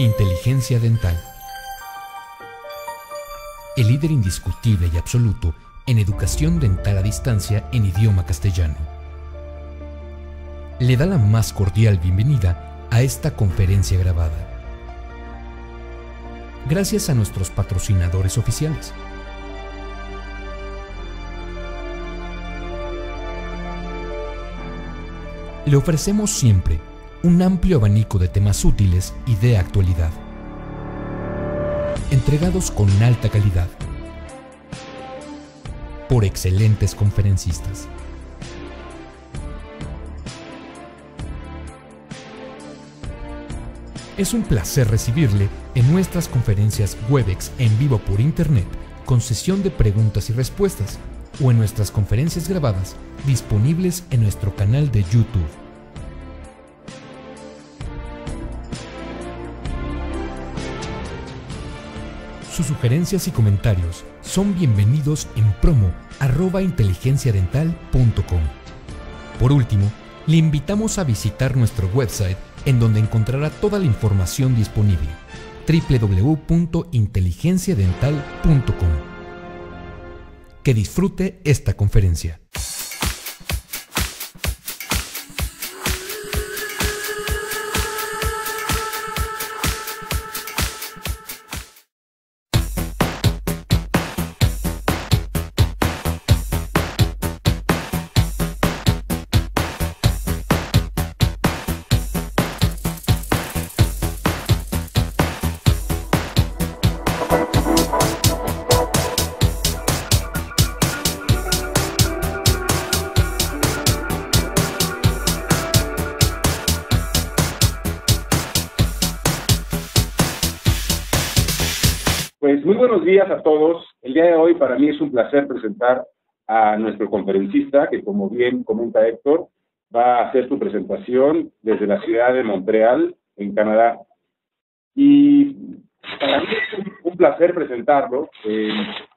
Inteligencia dental. El líder indiscutible y absoluto en educación dental a distancia en idioma castellano. Le da la más cordial bienvenida a esta conferencia grabada. Gracias a nuestros patrocinadores oficiales. Le ofrecemos siempre un amplio abanico de temas útiles y de actualidad, entregados con alta calidad por excelentes conferencistas. Es un placer recibirle en nuestras conferencias Webex en vivo por Internet con sesión de preguntas y respuestas o en nuestras conferencias grabadas disponibles en nuestro canal de YouTube. Sus sugerencias y comentarios son bienvenidos en promo arroba inteligenciadental.com. Por último, le invitamos a visitar nuestro website en donde encontrará toda la información disponible www.inteligenciadental.com. Que disfrute esta conferencia. Días a todos. El día de hoy para mí es un placer presentar a nuestro conferencista, que como bien comenta Héctor, va a hacer su presentación desde la ciudad de Montreal, en Canadá. Y para mí es un, placer presentarlo eh,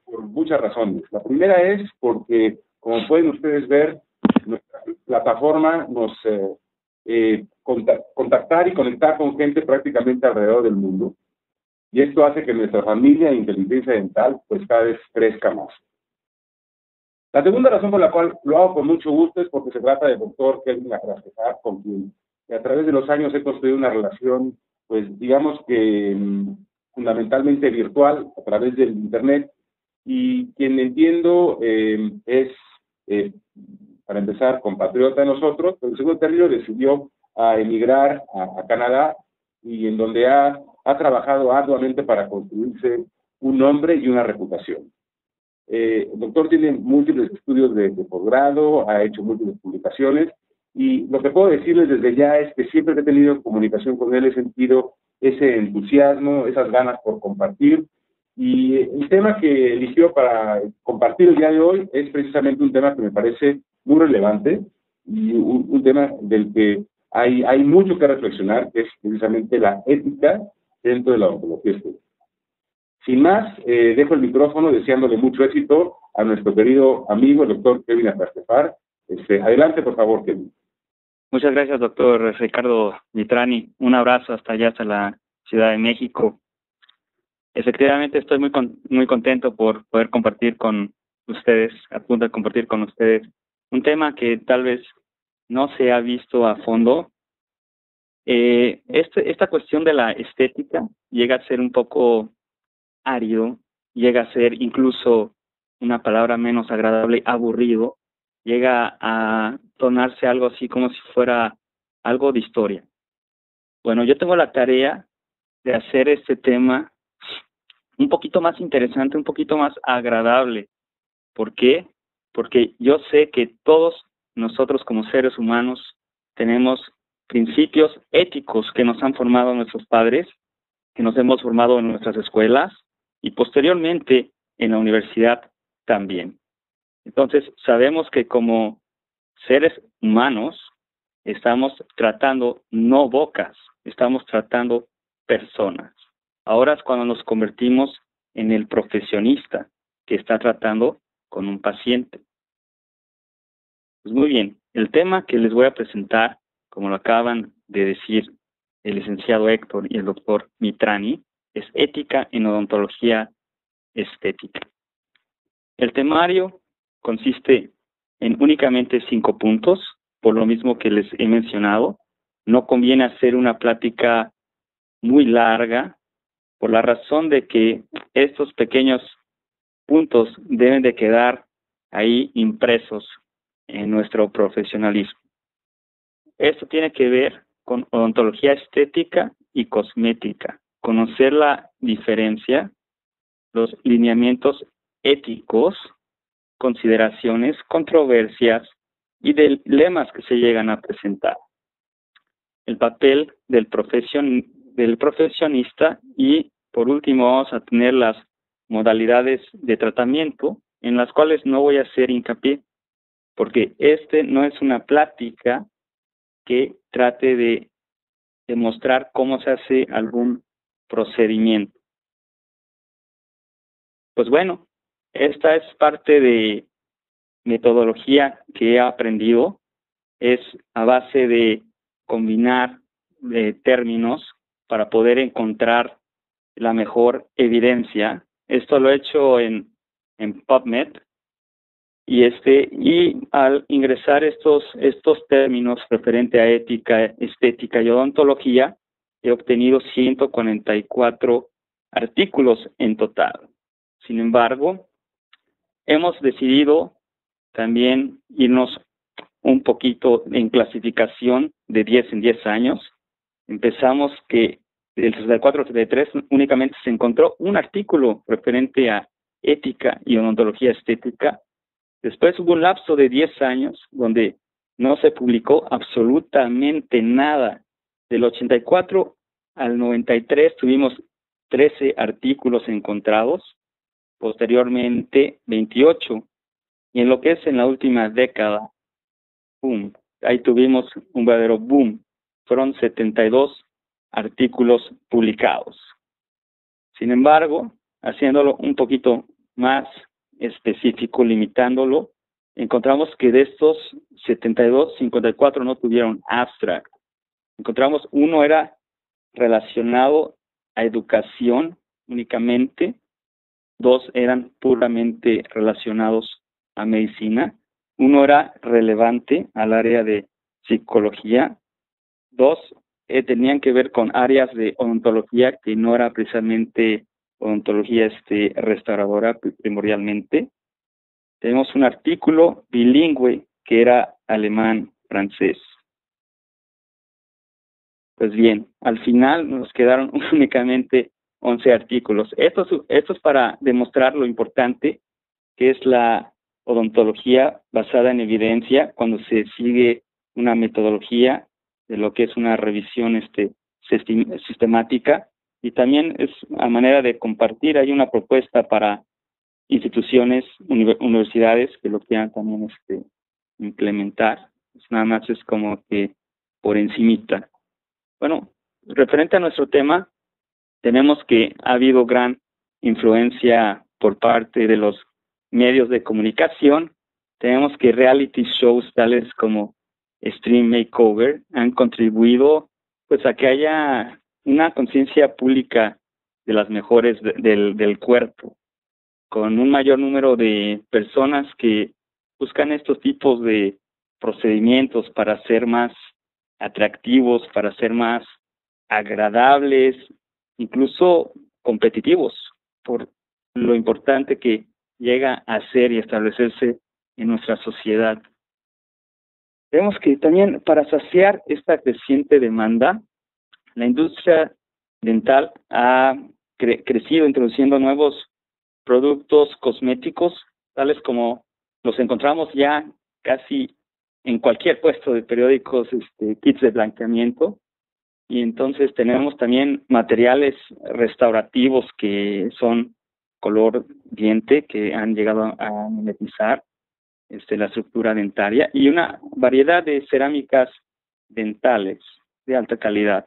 por muchas razones. La primera es porque, como pueden ustedes ver, nuestra plataforma nos eh, eh, contactar y conectar con gente prácticamente alrededor del mundo y esto hace que nuestra familia de inteligencia dental pues cada vez crezca más. La segunda razón por la cual lo hago con mucho gusto es porque se trata del doctor Kelvin Acrasquejar, con quien a través de los años he construido una relación, pues digamos que mm, fundamentalmente virtual a través del Internet y quien entiendo eh, es, eh, para empezar, compatriota de nosotros, pero en segundo término decidió a emigrar a, a Canadá y en donde ha ha trabajado arduamente para construirse un nombre y una reputación. Eh, el doctor tiene múltiples estudios de, posgrado, ha hecho múltiples publicaciones y lo que puedo decirles desde ya es que siempre que he tenido comunicación con él he sentido ese entusiasmo, esas ganas por compartir y el tema que eligió para compartir el día de hoy es precisamente un tema que me parece muy relevante y un, un tema del que hay, hay mucho que reflexionar, que es precisamente la ética dentro de la odontología Sin más, eh, dejo el micrófono deseándole mucho éxito a nuestro querido amigo, el doctor Kevin Atastefar. Este, adelante, por favor, Kevin. Muchas gracias, doctor Ricardo Mitrani. Un abrazo hasta allá, hasta la Ciudad de México. Efectivamente, estoy muy, muy contento por poder compartir con ustedes, a punto de compartir con ustedes, un tema que tal vez no se ha visto a fondo eh, este, esta cuestión de la estética llega a ser un poco árido, llega a ser incluso una palabra menos agradable, aburrido, llega a tornarse algo así como si fuera algo de historia. Bueno, yo tengo la tarea de hacer este tema un poquito más interesante, un poquito más agradable. ¿Por qué? Porque yo sé que todos nosotros como seres humanos tenemos principios éticos que nos han formado nuestros padres, que nos hemos formado en nuestras escuelas y posteriormente en la universidad también. Entonces, sabemos que como seres humanos estamos tratando no bocas, estamos tratando personas. Ahora es cuando nos convertimos en el profesionista que está tratando con un paciente. Pues muy bien, el tema que les voy a presentar como lo acaban de decir el licenciado Héctor y el doctor Mitrani es Ética en Odontología Estética. El temario consiste en únicamente cinco puntos, por lo mismo que les he mencionado. No conviene hacer una plática muy larga, por la razón de que estos pequeños puntos deben de quedar ahí impresos en nuestro profesionalismo. Esto tiene que ver con odontología estética y cosmética, conocer la diferencia, los lineamientos éticos, consideraciones, controversias y dilemas que se llegan a presentar. El papel del, profesion, del profesionista y por último vamos a tener las modalidades de tratamiento en las cuales no voy a hacer hincapié porque este no es una plática que trate de demostrar cómo se hace algún procedimiento. Pues bueno, esta es parte de metodología que he aprendido, es a base de combinar de términos para poder encontrar la mejor evidencia. Esto lo he hecho en PubMed y este y al ingresar estos estos términos referente a ética, estética y odontología he obtenido 144 artículos en total. Sin embargo, hemos decidido también irnos un poquito en clasificación de 10 en 10 años. Empezamos que del 64 al 73 únicamente se encontró un artículo referente a ética y odontología estética. Después hubo un lapso de 10 años donde no se publicó absolutamente nada. Del 84 al 93 tuvimos 13 artículos encontrados posteriormente 28. Y en lo que es en la última década, boom, ahí tuvimos un verdadero boom. Fueron 72 artículos publicados. Sin embargo, haciéndolo un poquito más específico, limitándolo, encontramos que de estos 72, 54 no tuvieron abstract. Encontramos uno era relacionado a educación únicamente, dos eran puramente relacionados a medicina, uno era relevante al área de psicología, dos eh, tenían que ver con áreas de odontología que no era precisamente odontología este, restauradora primordialmente. Tenemos un artículo bilingüe que era alemán-francés. Pues bien, al final nos quedaron únicamente 11 artículos. Esto, esto es para demostrar lo importante que es la odontología basada en evidencia cuando se sigue una metodología de lo que es una revisión este, sistemática y también es a manera de compartir. Hay una propuesta para instituciones, universidades que lo quieran también este, implementar. nada más es como que por encimita. Bueno, referente a nuestro tema, tenemos que ha habido gran influencia por parte de los medios de comunicación. Tenemos que reality shows tales como Stream Makeover han contribuido pues a que haya una conciencia pública de las mejores del, del cuerpo, con un mayor número de personas que buscan estos tipos de procedimientos para ser más atractivos, para ser más agradables, incluso competitivos, por lo importante que llega a ser y establecerse en nuestra sociedad. Vemos que también para saciar esta creciente demanda, la industria dental ha crecido introduciendo nuevos productos cosméticos, tales como los encontramos ya casi en cualquier puesto de periódicos, este, kits de blanqueamiento, y entonces tenemos también materiales restaurativos que son color diente que han llegado a mimetizar este, la estructura dentaria y una variedad de cerámicas dentales de alta calidad.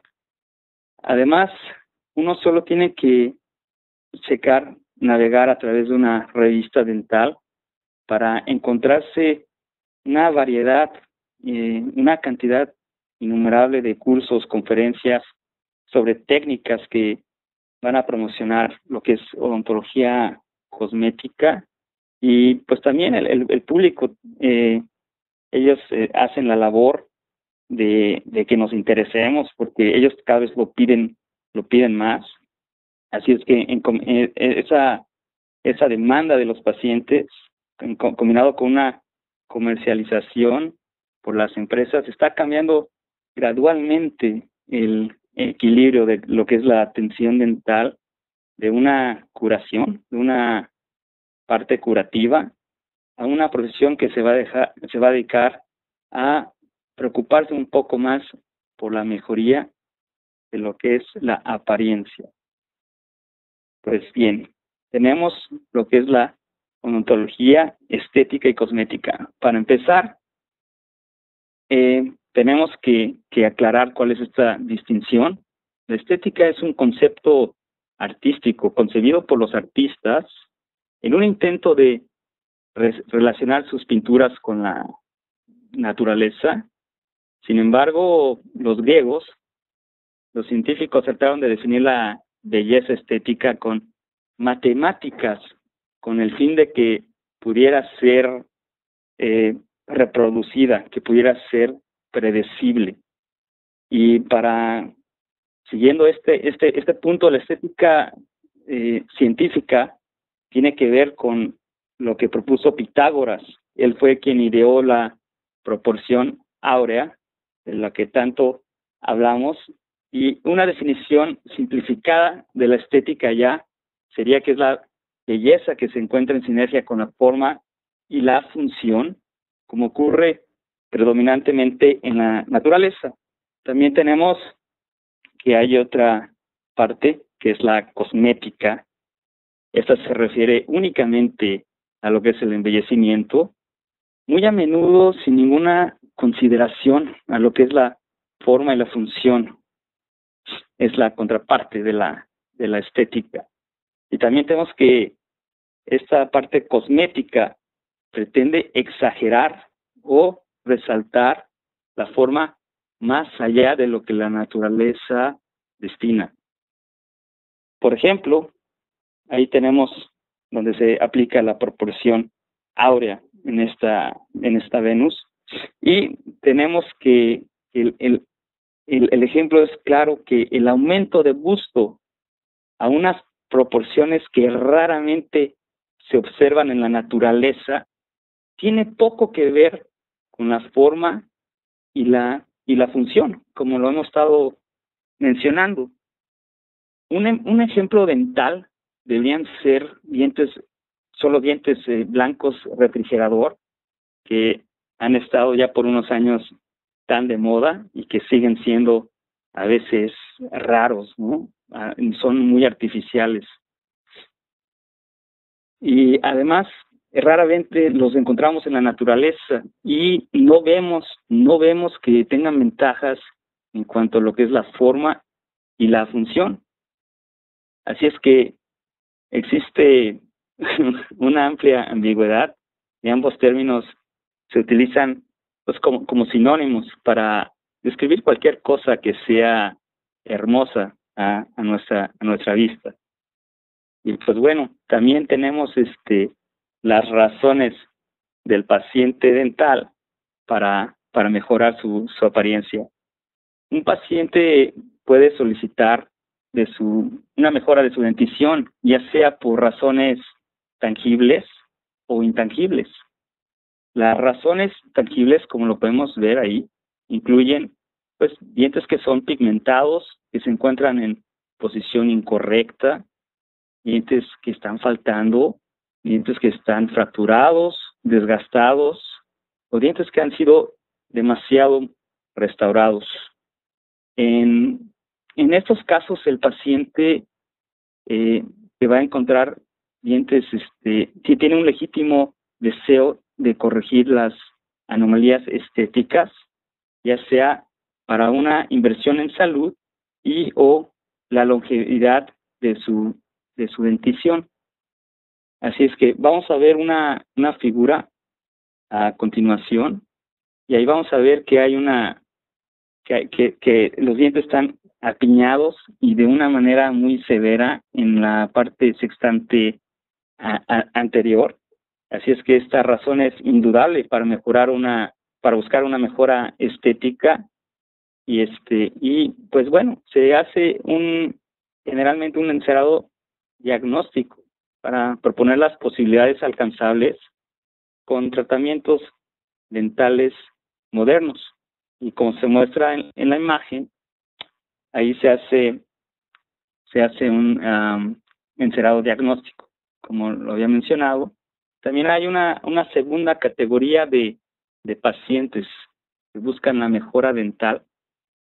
Además, uno solo tiene que checar, navegar a través de una revista dental para encontrarse una variedad, eh, una cantidad innumerable de cursos, conferencias sobre técnicas que van a promocionar lo que es odontología cosmética. Y pues también el, el, público, eh, ellos eh, hacen la labor de, que nos interesemos porque ellos cada vez lo piden, lo piden más. Así es que en, eh, esa, esa demanda de los pacientes, combinado con una comercialización por las empresas, está cambiando gradualmente el equilibrio de lo que es la atención dental de una curación, de una parte curativa, a una profesión que se va a dejar, se va a dedicar a preocuparse un poco más por la mejoría de lo que es la apariencia. Pues bien, tenemos lo que es la odontología estética y cosmética. Para empezar, eh, tenemos que, que aclarar cuál es esta distinción. La estética es un concepto artístico concebido por los artistas en un intento de relacionar sus pinturas con la naturaleza. Sin embargo, los griegos, los científicos trataron de definir la belleza estética con matemáticas, con el fin de que pudiera ser eh, reproducida, que pudiera ser predecible. Y para, siguiendo este, este, este punto, la estética eh, científica tiene que ver con lo que propuso Pitágoras. Él fue quien ideó la proporción áurea, de la que tanto hablamos, y una definición simplificada de la estética ya sería que es la belleza que se encuentra en sinergia con la forma y la función, como ocurre predominantemente en la naturaleza. También tenemos que hay otra parte que es la cosmética, esta se refiere únicamente a lo que es el embellecimiento, muy a menudo sin ninguna consideración a lo que es la forma y la función. Es la contraparte de la, de la estética. Y también tenemos que esta parte cosmética pretende exagerar o resaltar la forma más allá de lo que la naturaleza destina. Por ejemplo, Ahí tenemos donde se aplica la proporción áurea en esta, en esta Venus. Y tenemos que el, el, el, ejemplo es claro que el aumento de busto a unas proporciones que raramente se observan en la naturaleza tiene poco que ver con la forma y la, y la función, como lo hemos estado mencionando. Un, un ejemplo dental deberían ser dientes, solo dientes eh, blancos refrigerador, que han estado ya por unos años tan de moda y que siguen siendo a veces raros, ¿no? Ah, son muy artificiales. Y además, raramente los encontramos en la naturaleza y no vemos, no vemos que tengan ventajas en cuanto a lo que es la forma y la función. Así es que existe una amplia ambigüedad y ambos términos se utilizan pues como, sinónimos para describir cualquier cosa que sea hermosa a, a, nuestra a nuestra vista y pues bueno también tenemos este las razones del paciente dental para para mejorar su, su apariencia un paciente puede solicitar de su, una mejora de su dentición, ya sea por razones tangibles o intangibles. Las razones tangibles, como lo podemos ver ahí, incluyen pues dientes que son pigmentados, que se encuentran en posición incorrecta, dientes que están faltando, dientes que están fracturados, desgastados, o dientes que han sido demasiado restaurados. En en estos casos, el paciente eh, va a encontrar dientes, este, si tiene un legítimo deseo de corregir las anomalías estéticas, ya sea para una inversión en salud y o la longevidad de su, de su dentición. Así es que vamos a ver una, una figura a continuación y ahí vamos a ver que hay una, que, que, que los dientes están apiñados y de una manera muy severa en la parte sextante anterior. Así es que esta razón es indudable para mejorar una, para buscar una mejora estética. Y este y pues bueno se hace un generalmente un encerado diagnóstico para proponer las posibilidades alcanzables con tratamientos dentales modernos. Y como se muestra en, la imagen ahí se hace se hace un encerado diagnóstico como lo había mencionado también hay una segunda categoría de pacientes que buscan la mejora dental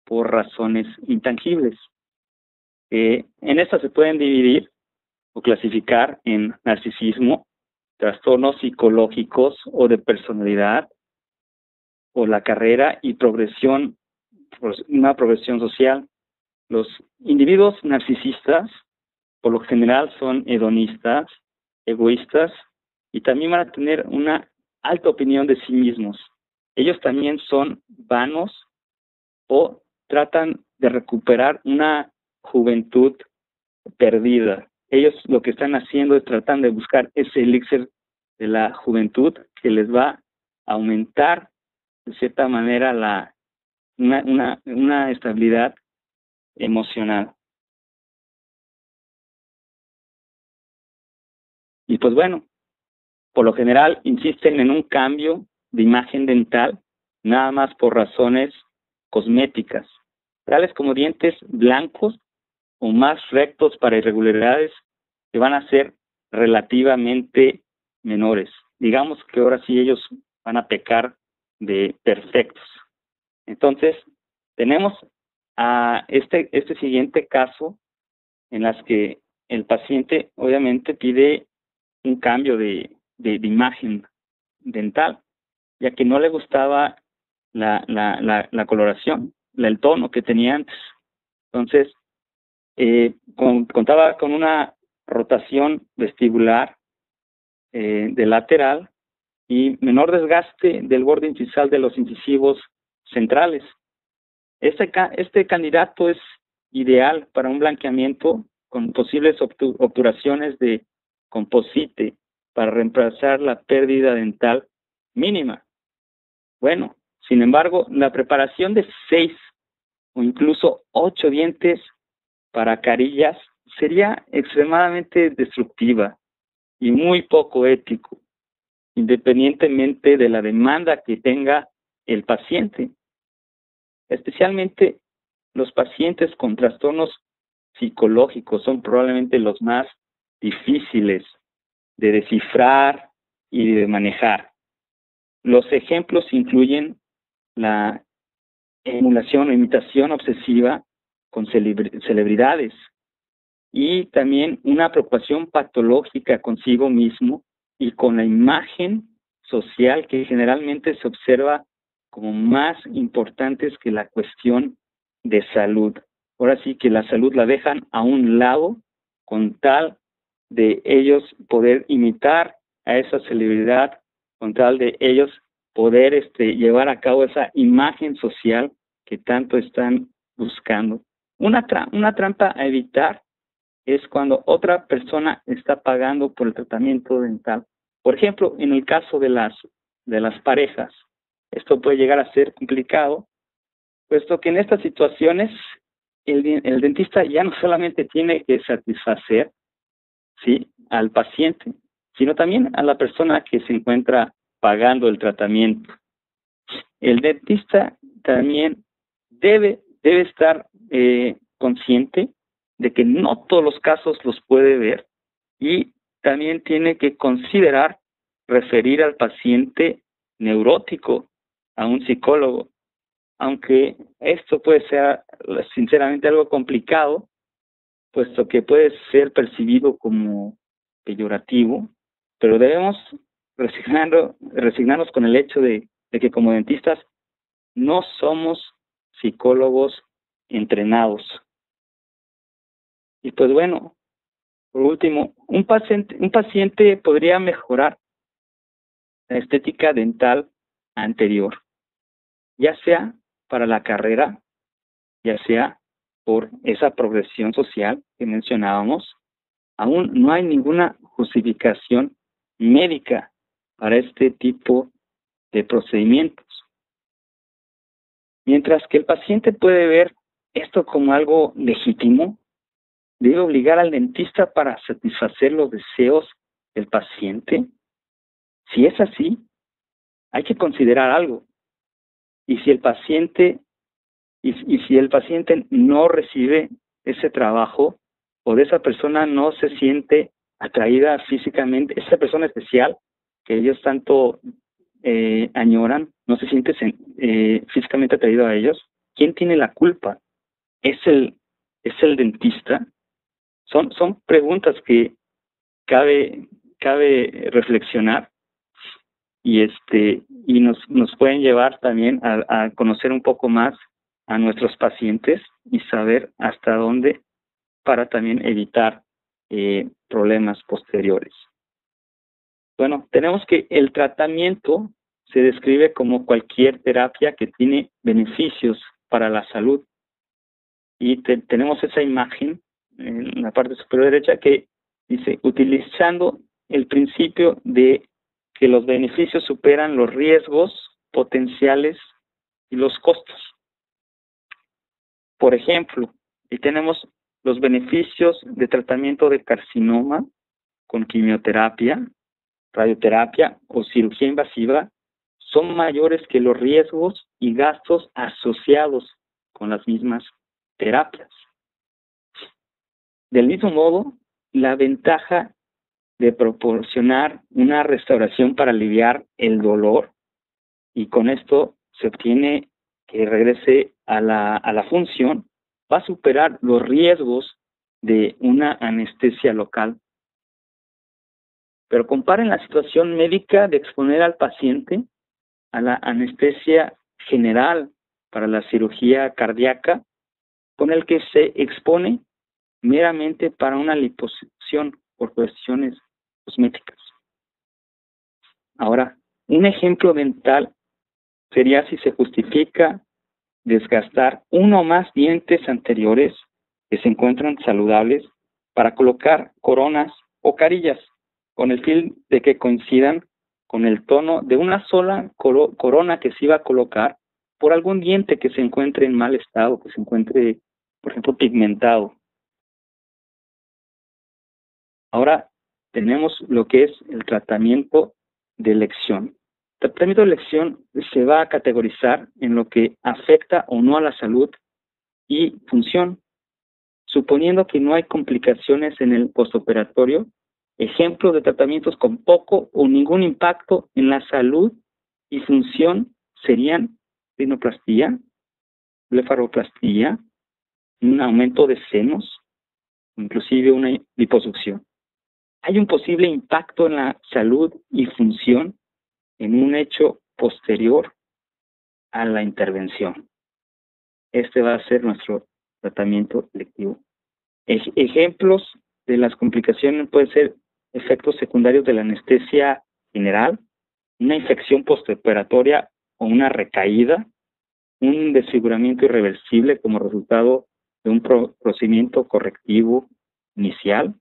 por razones intangibles. Eh, en estas se pueden dividir o clasificar en narcisismo, trastornos psicológicos o de personalidad, o la carrera y progresión, una progresión social. Los individuos narcisistas, por lo general, son hedonistas, egoístas y también van a tener una alta opinión de sí mismos. Ellos también son vanos o tratan de recuperar una juventud perdida. Ellos lo que están haciendo es tratar de buscar ese elixir de la juventud que les va a aumentar de cierta manera la una, una, una estabilidad emocional. Y pues bueno, por lo general insisten en un cambio de imagen dental nada más por razones cosméticas, tales como dientes blancos o más rectos para irregularidades que van a ser relativamente menores. Digamos que ahora sí ellos van a pecar de perfectos. Entonces, tenemos a este, este siguiente caso en las que el paciente obviamente pide un cambio de, de imagen dental, ya que no le gustaba la, la, coloración, el tono que tenía antes. Entonces, eh, contaba con una rotación vestibular eh, de lateral y menor desgaste del borde incisal de los incisivos centrales. Este, este candidato es ideal para un blanqueamiento con posibles obturaciones de composite para reemplazar la pérdida dental mínima. Bueno, sin embargo, la preparación de seis o incluso ocho dientes para carillas sería extremadamente destructiva y muy poco ético, independientemente de la demanda que tenga el paciente. Especialmente los pacientes con trastornos psicológicos son probablemente los más difíciles de descifrar y de manejar. Los ejemplos incluyen la emulación o imitación obsesiva con celebridades y también una preocupación patológica consigo mismo y con la imagen social que generalmente se observa como más importantes que la cuestión de salud. Ahora sí que la salud la dejan a un lado con tal de ellos poder imitar a esa celebridad, con tal de ellos poder este, llevar a cabo esa imagen social que tanto están buscando. Una, una trampa a evitar es cuando otra persona está pagando por el tratamiento dental. Por ejemplo, en el caso de las, de las parejas, esto puede llegar a ser complicado, puesto que en estas situaciones el, el dentista ya no solamente tiene que satisfacer ¿sí? al paciente, sino también a la persona que se encuentra pagando el tratamiento. El dentista también debe, debe estar eh, consciente de que no todos los casos los puede ver y también tiene que considerar referir al paciente neurótico a un psicólogo, aunque esto puede ser sinceramente algo complicado, puesto que puede ser percibido como peyorativo, pero debemos resignarnos con el hecho de, que como dentistas no somos psicólogos entrenados. Y pues bueno, por último, un paciente, un paciente podría mejorar la estética dental anterior, ya sea para la carrera, ya sea por esa progresión social que mencionábamos, aún no hay ninguna justificación médica para este tipo de procedimientos. Mientras que el paciente puede ver esto como algo legítimo, debe obligar al dentista para satisfacer los deseos del paciente. Si es así, hay que considerar algo. Y si el paciente y, si el paciente no recibe ese trabajo o de esa persona no se siente atraída físicamente, esa persona especial que ellos tanto eh, añoran, no se siente eh, físicamente atraído a ellos, ¿quién tiene la culpa? ¿Es el, es el dentista? Son, son preguntas que cabe, cabe reflexionar y este y nos, nos pueden llevar también a, conocer un poco más a nuestros pacientes y saber hasta dónde para también evitar eh, problemas posteriores. Bueno, tenemos que el tratamiento se describe como cualquier terapia que tiene beneficios para la salud. Y tenemos esa imagen en la parte superior derecha que dice, utilizando el principio de que los beneficios superan los riesgos potenciales y los costos. Por ejemplo, y tenemos los beneficios de tratamiento de carcinoma con quimioterapia, radioterapia o cirugía invasiva son mayores que los riesgos y gastos asociados con las mismas terapias. Del mismo modo, la ventaja de proporcionar una restauración para aliviar el dolor y con esto se obtiene que regrese a la, a la función, va a superar los riesgos de una anestesia local. Pero comparen la situación médica de exponer al paciente a la anestesia general para la cirugía cardíaca con el que se expone meramente para una liposucción por cuestiones cosméticas. Ahora, un ejemplo dental sería si se justifica desgastar uno o más dientes anteriores que se encuentran saludables para colocar coronas o carillas con el fin de que coincidan con el tono de una sola corona que se iba a colocar por algún diente que se encuentre en mal estado, que se encuentre, por ejemplo, pigmentado. Ahora tenemos lo que es el tratamiento de elección. Tratamiento de elección se va a categorizar en lo que afecta o no a la salud y función, suponiendo que no hay complicaciones en el postoperatorio Ejemplos de tratamientos con poco o ningún impacto en la salud y función serían rinoplastía, blefaroplastía, un aumento de senos, inclusive una liposucción. Hay un posible impacto en la salud y función en un hecho posterior a la intervención. Este va a ser nuestro tratamiento electivo. ejemplos de las complicaciones pueden ser efectos secundarios de la anestesia general, una infección postoperatoria o una recaída, un desfiguramiento irreversible como resultado de un procedimiento correctivo inicial.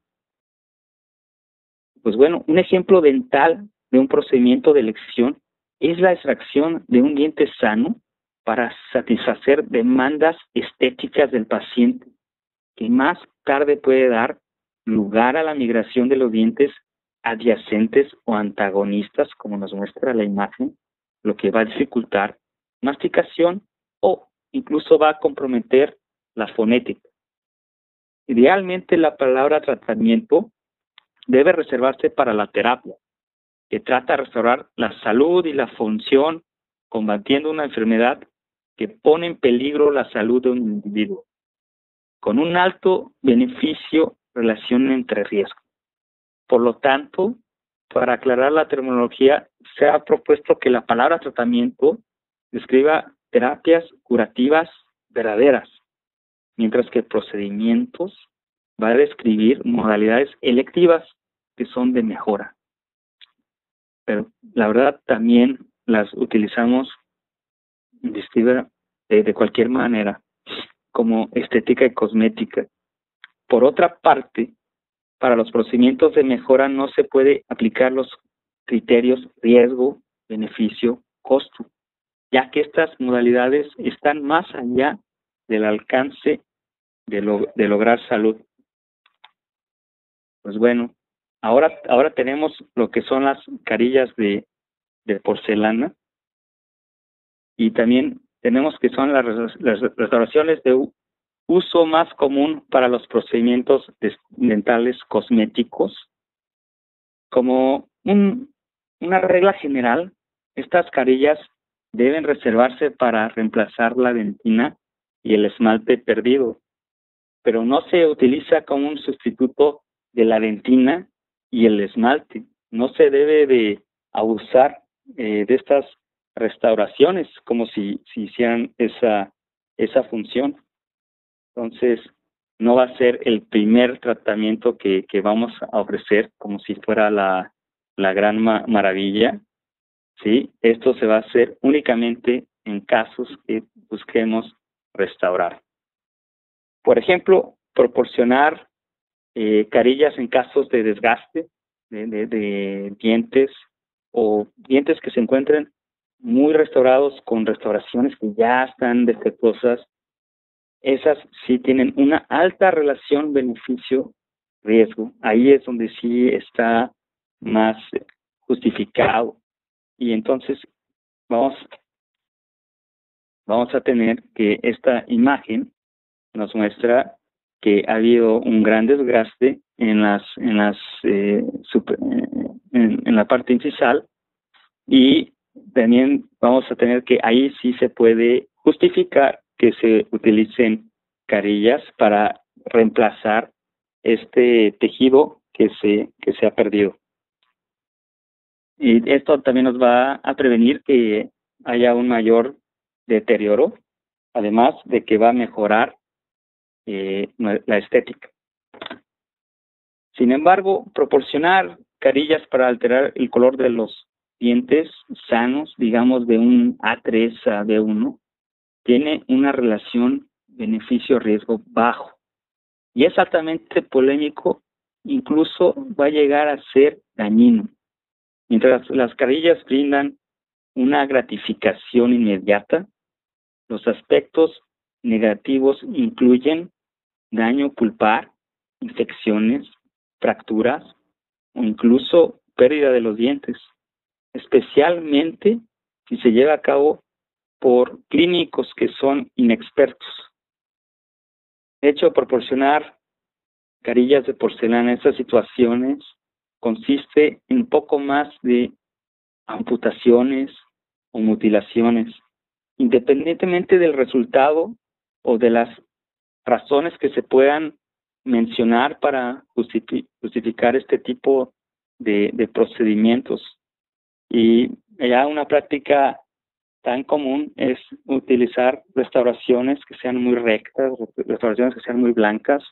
Pues bueno, un ejemplo dental de un procedimiento de elección es la extracción de un diente sano para satisfacer demandas estéticas del paciente, que más tarde puede dar lugar a la migración de los dientes adyacentes o antagonistas, como nos muestra la imagen, lo que va a dificultar masticación o incluso va a comprometer la fonética. Idealmente la palabra tratamiento debe reservarse para la terapia, que trata de restaurar la salud y la función combatiendo una enfermedad que pone en peligro la salud de un individuo, con un alto beneficio relación entre riesgos. Por lo tanto, para aclarar la terminología, se ha propuesto que la palabra tratamiento describa terapias curativas verdaderas, mientras que procedimientos va a describir modalidades electivas que son de mejora. Pero la verdad también las utilizamos de, de cualquier manera. como estética y cosmética. Por otra parte, para los procedimientos de mejora no se puede aplicar los criterios riesgo, beneficio, costo, ya que estas modalidades están más allá del alcance de, de lograr salud. Pues bueno, ahora, ahora tenemos lo que son las carillas de, porcelana y también tenemos que son las, las restauraciones de uso más común para los procedimientos dentales cosméticos. Como un, una regla general, estas carillas deben reservarse para reemplazar la dentina y el esmalte perdido, pero no se utiliza como un sustituto de la dentina y el esmalte. No se debe de abusar eh, de estas restauraciones como si, si hicieran esa, esa función. Entonces, no va a ser el primer tratamiento que, que vamos a ofrecer como si fuera la, la gran maravilla. ¿sí? Esto se va a hacer únicamente en casos que busquemos restaurar. Por ejemplo, proporcionar eh, carillas en casos de desgaste de, de, dientes o dientes que se encuentren muy restaurados con restauraciones que ya están defectuosas, esas sí tienen una alta relación beneficio-riesgo. Ahí es donde sí está más justificado. Y entonces vamos, vamos a tener que esta imagen nos muestra que ha habido un gran desgaste en las en las eh, en, en, la parte incisal y también vamos a tener que ahí sí se puede justificar que se utilicen carillas para reemplazar este tejido que se que se ha perdido. Y esto también nos va a prevenir que haya un mayor deterioro además de que va a mejorar eh, la estética. Sin embargo, proporcionar carillas para alterar el color de los dientes sanos, digamos de un A3 a B1, tiene una relación beneficio-riesgo bajo. Y es altamente polémico, incluso va a llegar a ser dañino. Mientras las carillas brindan una gratificación inmediata, los aspectos negativos incluyen daño pulpar, infecciones, fracturas o incluso pérdida de los dientes, especialmente si se lleva a cabo por clínicos que son inexpertos. De hecho, proporcionar carillas de porcelana en estas situaciones consiste en poco más de amputaciones o mutilaciones, independientemente del resultado o de las razones que se puedan mencionar para justificar este tipo de, procedimientos. Y ya una práctica tan común es utilizar restauraciones que sean muy rectas, restauraciones que sean muy blancas.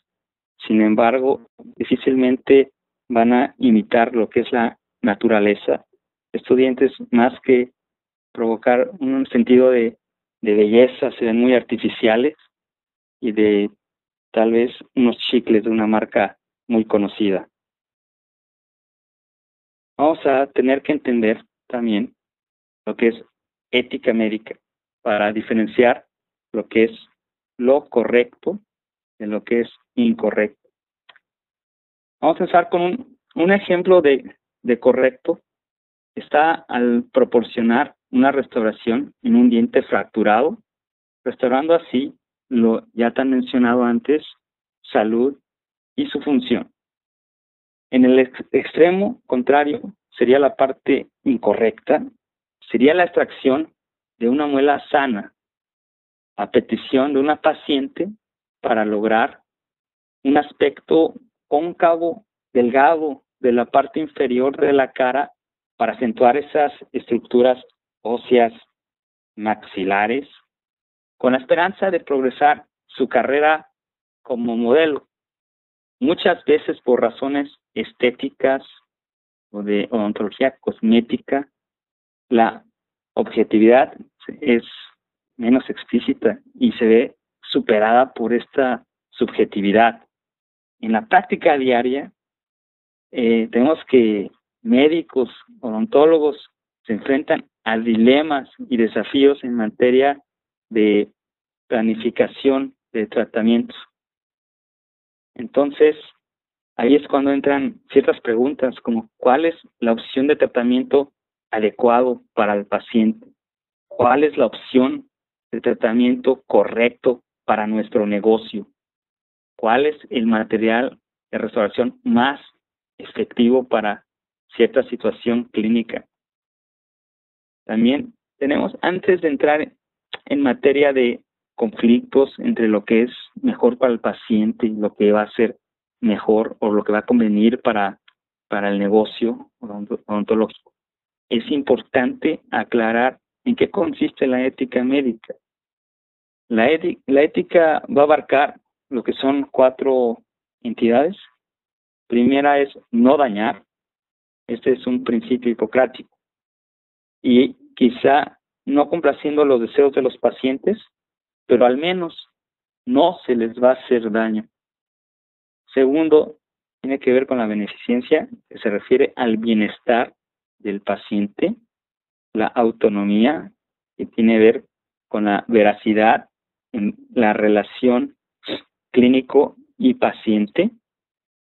Sin embargo, difícilmente van a imitar lo que es la naturaleza. Estudiantes, más que provocar un sentido de de belleza se ven muy artificiales y de tal vez unos chicles de una marca muy conocida. Vamos a tener que entender también lo que es ética médica para diferenciar lo que es lo correcto de lo que es incorrecto. Vamos a empezar con un, ejemplo de, de correcto. Está al proporcionar una restauración en un diente fracturado, restaurando así lo ya tan mencionado antes, salud y su función. En el extremo contrario sería la parte incorrecta, sería la extracción de una muela sana a petición de una paciente para lograr un aspecto cóncavo, delgado de la parte inferior de la cara para acentuar esas estructuras óseas maxilares, con la esperanza de progresar su carrera como modelo, muchas veces por razones estéticas o de odontología cosmética, la objetividad es menos explícita y se ve superada por esta subjetividad. En la práctica diaria, eh, tenemos que médicos, odontólogos se enfrentan a dilemas y desafíos en materia de planificación de tratamientos. Entonces, ahí es cuando entran ciertas preguntas como cuál es la opción de tratamiento adecuado para el paciente, cuál es la opción de tratamiento correcto para nuestro negocio, cuál es el material de restauración más efectivo para cierta situación clínica. También tenemos, antes de entrar en materia de conflictos entre lo que es mejor para el paciente y lo que va a ser mejor o lo que va a convenir para, para el negocio odontológico, es importante aclarar en qué consiste la ética médica. La, la ética va a abarcar lo que son cuatro entidades. Primera es no dañar. Este es un principio hipocrático. Y quizá no complaciendo los deseos de los pacientes, pero al menos no se les va a hacer daño. Segundo, tiene que ver con la beneficencia, que se refiere al bienestar del paciente, la autonomía, que tiene que ver con la veracidad en la relación clínico y paciente.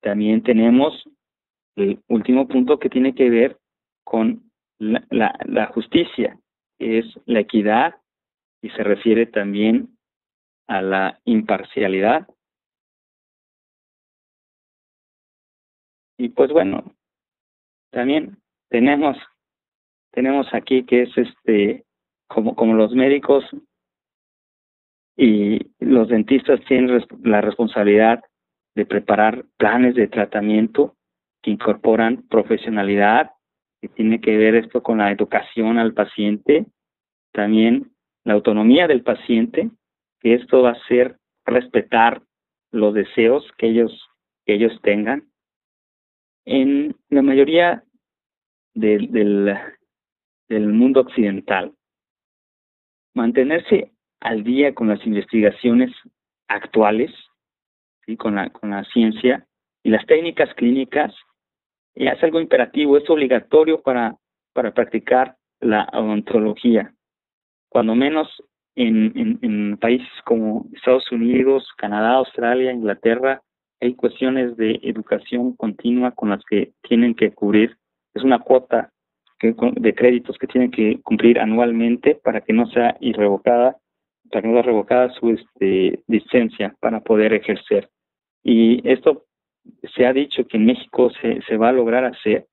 También tenemos el último punto que tiene que ver con la, la, justicia, es la equidad y se refiere también a la imparcialidad. Y pues bueno, también tenemos tenemos aquí que es este como como los médicos y los dentistas tienen la responsabilidad de preparar planes de tratamiento que incorporan profesionalidad, tiene que ver esto con la educación al paciente, también la autonomía del paciente, que esto va a ser respetar los deseos que ellos, que ellos tengan. En la mayoría del, del, del mundo occidental, mantenerse al día con las investigaciones actuales, ¿sí? con, la, con la ciencia y las técnicas clínicas, es algo imperativo, es obligatorio para, para practicar la odontología. Cuando menos en, países como Estados Unidos, Canadá, Australia, Inglaterra, hay cuestiones de educación continua con las que tienen que cubrir. Es una cuota de créditos que tienen que cumplir anualmente para que no sea irrevocada para revocada su este, licencia para poder ejercer. Y esto se ha dicho que en México se, se va a lograr hacer,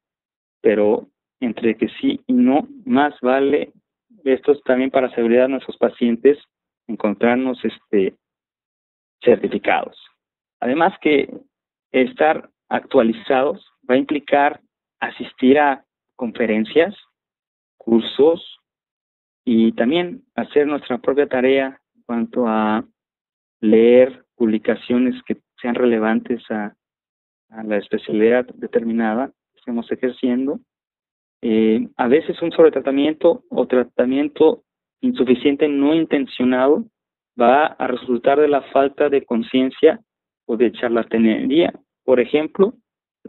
pero entre que sí y no, más vale esto también para seguridad de nuestros pacientes encontrarnos este certificados. Además que estar actualizados va a implicar asistir a conferencias, cursos, y también hacer nuestra propia tarea en cuanto a leer publicaciones que sean relevantes a, la especialidad determinada que estemos ejerciendo. Eh, a veces un sobretratamiento o tratamiento insuficiente no intencionado va a resultar de la falta de conciencia o de charlatanería. Por ejemplo,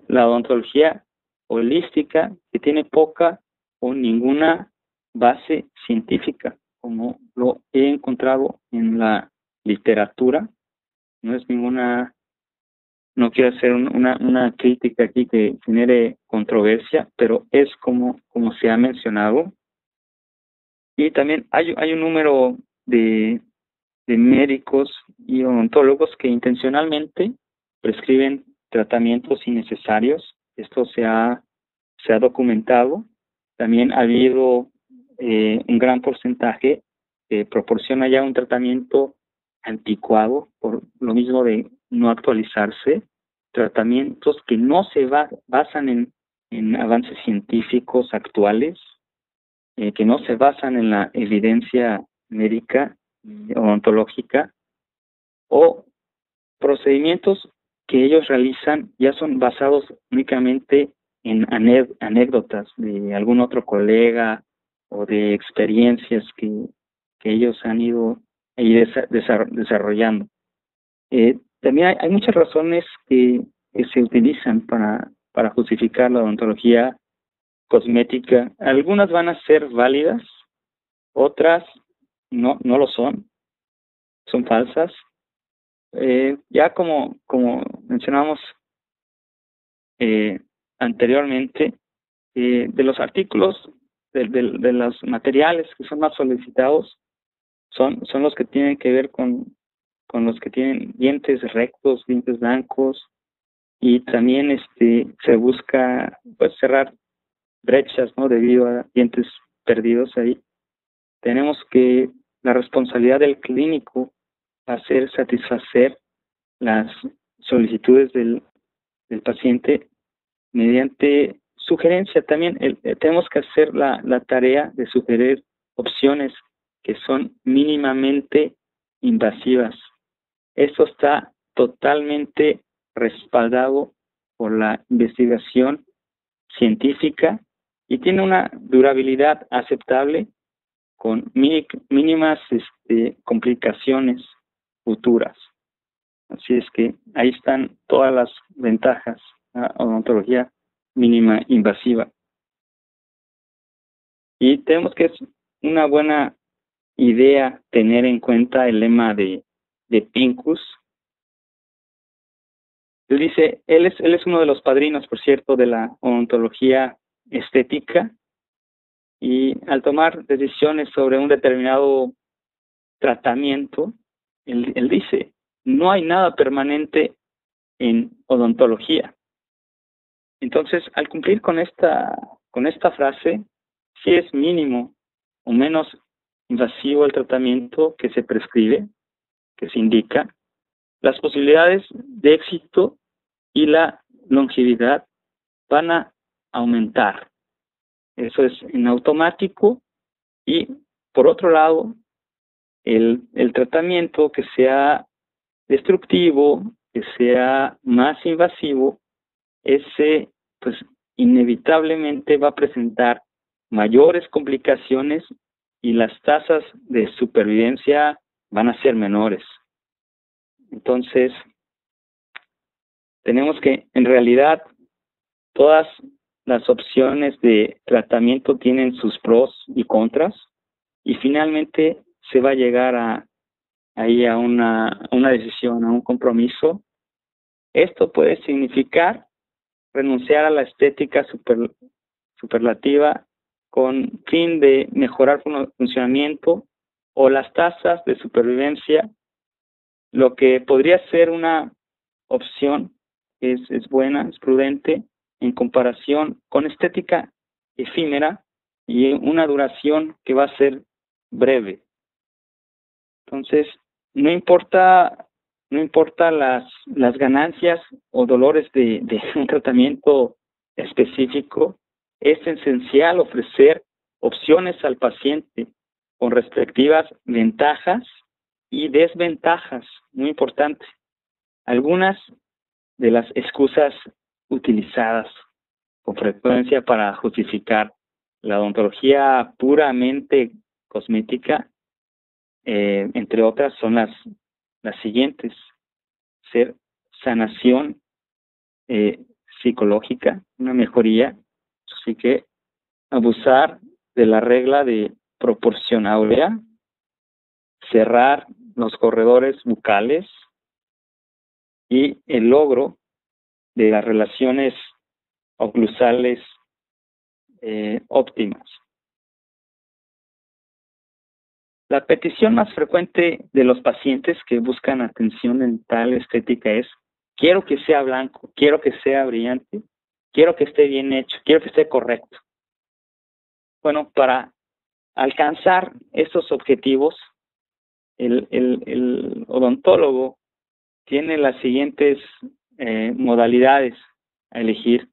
la odontología holística que tiene poca o ninguna base científica, como lo he encontrado en la literatura. No es ninguna, no quiero hacer una, crítica aquí que genere controversia, pero es como, como se ha mencionado. Y también hay, hay un número de, de médicos y odontólogos que intencionalmente prescriben tratamientos innecesarios. Esto se ha, se ha documentado. También ha habido eh, un gran porcentaje proporciona ya un tratamiento anticuado por lo mismo de no actualizarse, tratamientos que no se basan en, en, avances científicos actuales, eh, que no se basan en la evidencia médica o ontológica, o procedimientos que ellos realizan ya son basados únicamente en anécdotas de algún otro colega o de experiencias que, que ellos han ido desarrollando. Eh, también hay, muchas razones que, se utilizan para, justificar la odontología cosmética. Algunas van a ser válidas, otras no, no lo son, son falsas. Eh, ya como, como mencionamos eh, anteriormente, eh, de los artículos, de, de, los materiales que son más solicitados, son, son los que tienen que ver con, con los que tienen dientes rectos, dientes blancos, y también este se busca pues cerrar brechas no debido a dientes perdidos ahí. Tenemos que la responsabilidad del clínico ser satisfacer las solicitudes del, del paciente mediante sugerencia también. Eh, tenemos que hacer la, la tarea de sugerir opciones que son mínimamente invasivas. Esto está totalmente respaldado por la investigación científica y tiene una durabilidad aceptable con mínimas este, complicaciones futuras. Así es que ahí están todas las ventajas a odontología mínima invasiva. Y tenemos que es una buena idea tener en cuenta el lema de, de Pincus. Él dice, él es, él es uno de los padrinos, por cierto, de la odontología estética y al tomar decisiones sobre un determinado tratamiento, él, él dice, no hay nada permanente en odontología. Entonces, al cumplir con esta, con esta frase, si es mínimo o menos invasivo el tratamiento que se prescribe, se indica, las posibilidades de éxito y la longevidad van a aumentar. Eso es en automático y por otro lado, el, el tratamiento que sea destructivo, que sea más invasivo, ese pues inevitablemente va a presentar mayores complicaciones y las tasas de supervivencia van a ser menores. Entonces, tenemos que, en realidad, todas las opciones de tratamiento tienen sus pros y contras y finalmente se va a llegar a ahí a una, una decisión, a un compromiso. Esto puede significar renunciar a la estética super, superlativa con fin de mejorar el funcionamiento o las tasas de supervivencia, lo que podría ser una opción es, es buena, es prudente, en comparación con estética efímera y una duración que va a ser breve. Entonces, no importa, no importa las, las ganancias o dolores de, de un tratamiento específico, es esencial ofrecer opciones al paciente con respectivas ventajas y desventajas, muy importante. Algunas de las excusas utilizadas con frecuencia para justificar la odontología puramente cosmética, eh, entre otras, son las, siguientes. Ser sanación eh, psicológica, una mejoría, así que abusar de la regla de proporción áurea, cerrar los corredores bucales y el logro de las relaciones oclusales eh, óptimas. La petición más frecuente de los pacientes que buscan atención dental estética es quiero que sea blanco, quiero que sea brillante, quiero que esté bien hecho, quiero que esté correcto. Bueno, para alcanzar estos objetivos, el, el, el odontólogo tiene las siguientes eh, modalidades a elegir.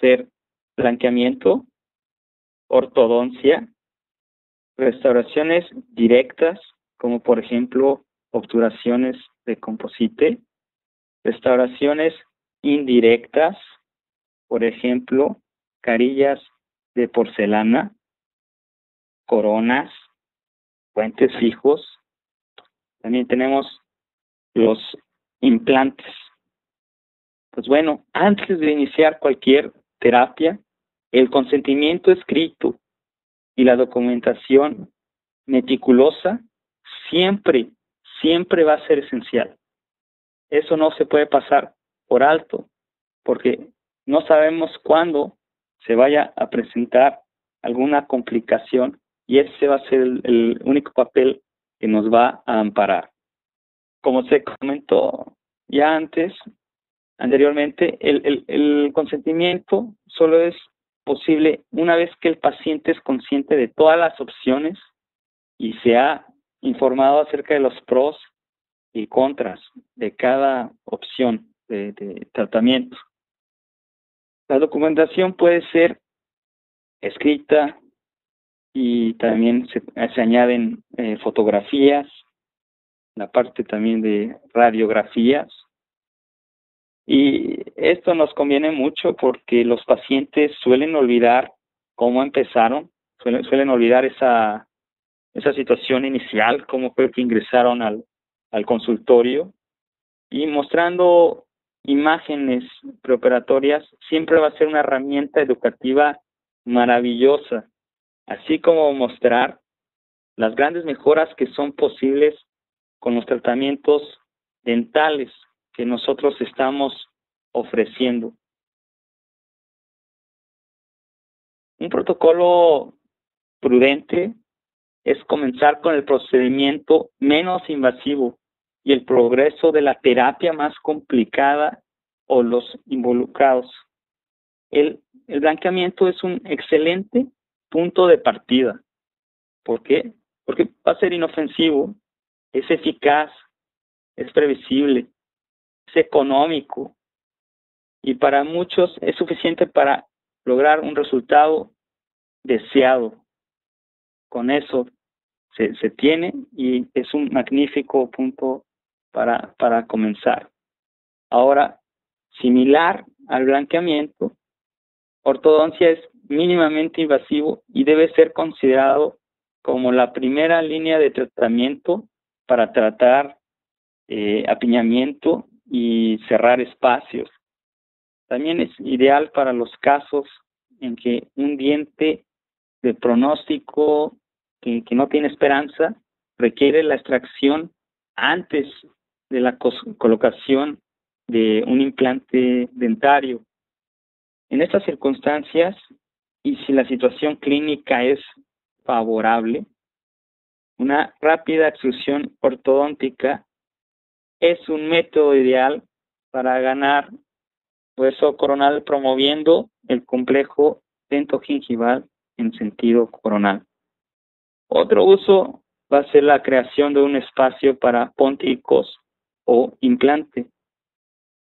Ser blanqueamiento, ortodoncia, restauraciones directas, como por ejemplo obturaciones de composite, restauraciones indirectas, por ejemplo, carillas de porcelana, coronas, puentes fijos, También tenemos los implantes. Pues bueno, antes de iniciar cualquier terapia, el consentimiento escrito y la documentación meticulosa siempre, siempre va a ser esencial. Eso no se puede pasar por alto, porque no sabemos cuándo se vaya a presentar alguna complicación y ese va a ser el, único papel que nos va a amparar. Como se comentó ya antes, anteriormente, el, consentimiento solo es posible una vez que el paciente es consciente de todas las opciones y se ha informado acerca de los pros y contras de cada opción de, tratamiento. La documentación puede ser escrita y también se, añaden eh, fotografías, la parte también de radiografías. Y esto nos conviene mucho porque los pacientes suelen olvidar cómo empezaron, suelen, suelen olvidar esa, esa situación inicial, cómo fue que ingresaron al, al consultorio y mostrando imágenes preoperatorias siempre va a ser una herramienta educativa maravillosa, así como mostrar las grandes mejoras que son posibles con los tratamientos dentales que nosotros estamos ofreciendo. Un protocolo prudente es comenzar con el procedimiento menos invasivo y el progreso de la terapia más complicada o los involucrados. El, blanqueamiento es un excelente punto de partida. ¿Por qué? Porque va a ser inofensivo, es eficaz, es previsible, es económico y para muchos es suficiente para lograr un resultado deseado. Con eso se, se tiene y es un magnífico punto para, para comenzar. Ahora, similar al blanqueamiento, ortodoncia es mínimamente invasivo y debe ser considerado como la primera línea de tratamiento para tratar eh, apiñamiento y cerrar espacios. También es ideal para los casos en que un diente de pronóstico que, que no tiene esperanza requiere la extracción antes de la colocación de un implante dentario. En estas circunstancias, y si la situación clínica es favorable, una rápida extrusión ortodóntica es un método ideal para ganar hueso coronal promoviendo el complejo dentogingival en sentido coronal. Otro uso va a ser la creación de un espacio para pónticos o implante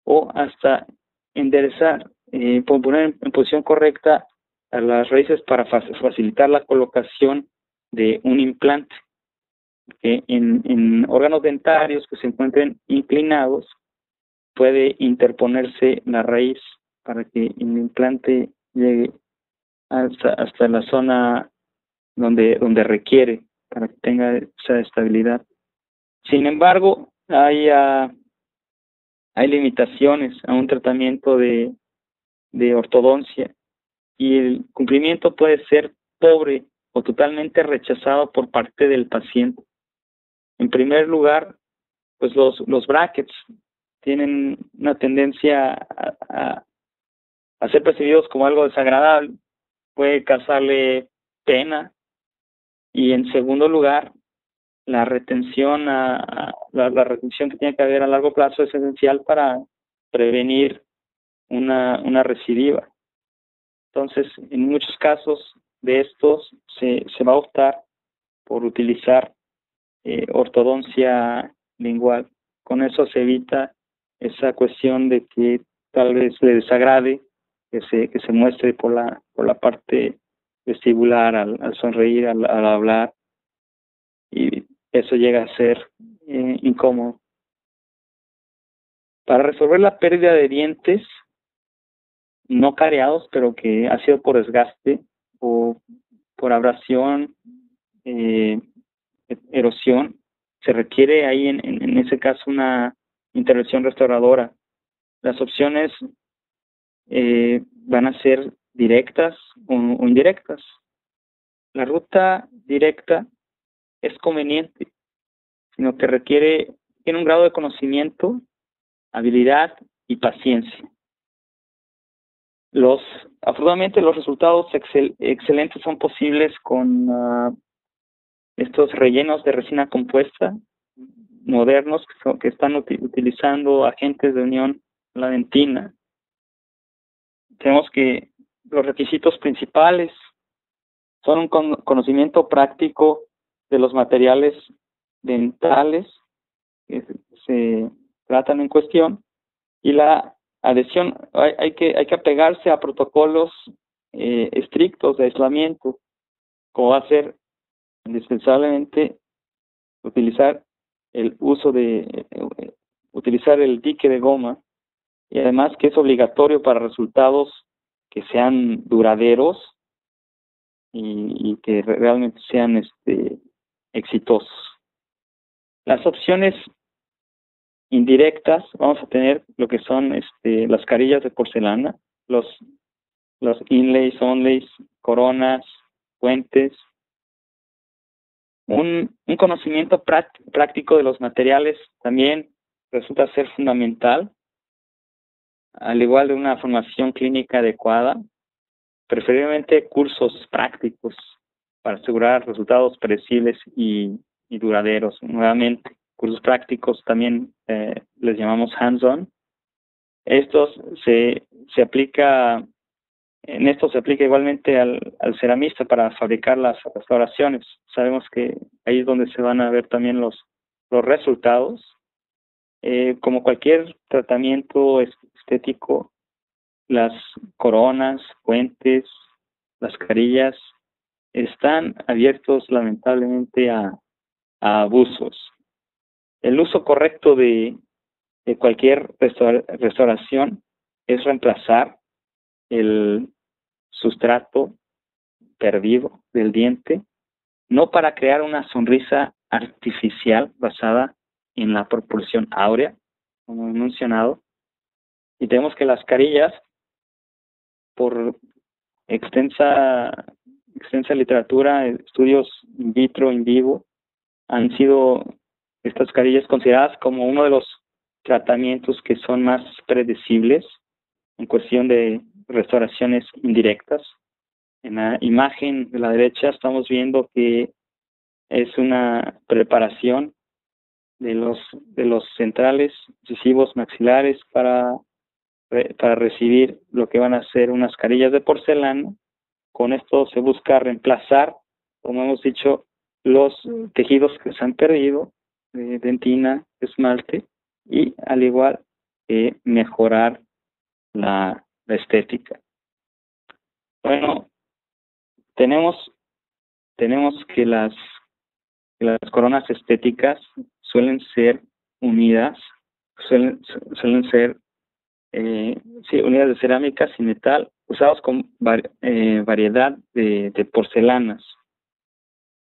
o hasta enderezar, eh, poner en posición correcta a las raíces para facilitar la colocación de un implante. En, en órganos dentarios que se encuentren inclinados puede interponerse la raíz para que el implante llegue hasta, hasta la zona donde, donde requiere para que tenga esa estabilidad. Sin embargo, hay, uh, hay limitaciones a un tratamiento de, de ortodoncia y el cumplimiento puede ser pobre o totalmente rechazado por parte del paciente. En primer lugar, pues los, brackets tienen una tendencia a ser percibidos como algo desagradable, puede causarle pena y en segundo lugar, la retención, a, la, retención que tiene que haber a largo plazo es esencial para prevenir una, una recidiva. Entonces, en muchos casos de estos se, se va a optar por utilizar eh, ortodoncia lingual. Con eso se evita esa cuestión de que tal vez le desagrade que se, que se muestre por la, por la parte vestibular, al, sonreír, al, hablar, y eso llega a ser eh, incómodo. Para resolver la pérdida de dientes, no careados, pero que ha sido por desgaste o por abrasión, eh, erosión, se requiere ahí en, en, ese caso una intervención restauradora. Las opciones eh, van a ser directas o, indirectas. La ruta directa es conveniente, sino que requiere, tiene un grado de conocimiento, habilidad y paciencia. Los, afortunadamente los resultados excelentes son posibles con uh, estos rellenos de resina compuesta modernos que, que están utilizando agentes de unión la dentina. Tenemos que los requisitos principales son un conocimiento práctico de los materiales dentales que se tratan en cuestión y la adhesión hay, hay que hay que apegarse a protocolos eh, estrictos de aislamiento como va a ser indispensablemente utilizar el uso de eh, utilizar el dique de goma y además que es obligatorio para resultados que sean duraderos y, y que realmente sean este exitosos. Las opciones indirectas vamos a tener lo que son este las carillas de porcelana, los los inlays, onlays, coronas, puentes, un, un conocimiento práctico de los materiales también resulta ser fundamental, al igual de una formación clínica adecuada, preferiblemente cursos prácticos para asegurar resultados predecibles y, y duraderos. Nuevamente, cursos prácticos también eh, les llamamos hands-on. Estos se, se aplica en esto se aplica igualmente al, ceramista para fabricar las restauraciones. Sabemos que ahí es donde se van a ver también los, los resultados. Eh, como cualquier tratamiento estético, las coronas, puentes, las carillas están abiertos lamentablemente a, a abusos. El uso correcto de, cualquier restauración es reemplazar el sustrato perdido del diente, no para crear una sonrisa artificial basada en la proporción áurea, como he mencionado, y tenemos que las carillas, por extensa, extensa literatura, estudios in vitro, in vivo, han sido estas carillas consideradas como uno de los tratamientos que son más predecibles en cuestión de restauraciones indirectas. En la imagen de la derecha estamos viendo que es una preparación de los de los centrales incisivos maxilares para para recibir lo que van a ser unas carillas de porcelana. Con esto se busca reemplazar, como hemos dicho, los tejidos que se han perdido, de dentina, esmalte, y al igual que mejorar la estética. Bueno, tenemos, tenemos que las, las coronas estéticas suelen ser unidas, suelen, suelen ser eh, sí, unidas de cerámica y metal, usados con eh, variedad de, de, porcelanas.